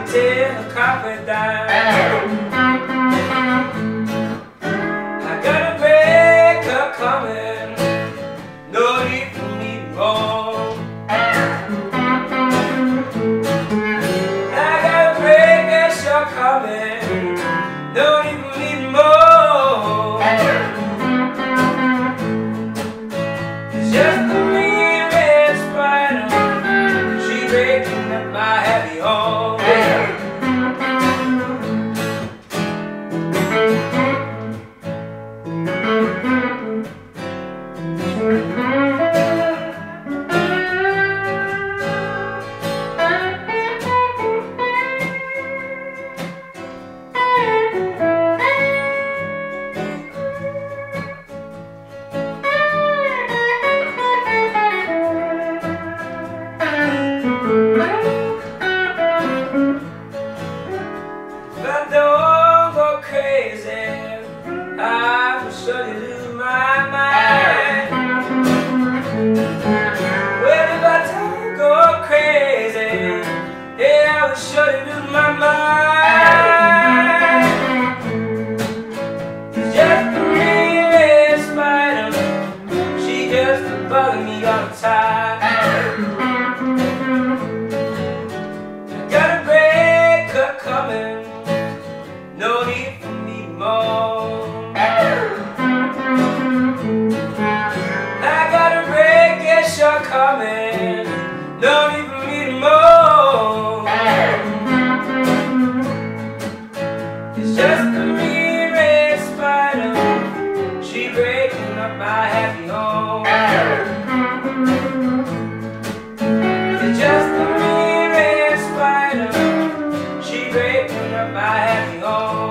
until the carpet dies. gotta shut it in my mind. It's just the real spider. She just bother me all the time. I got a breakup coming. No need for me more. I got a break, yes, you're coming. up just spider. She breaking up my happy home.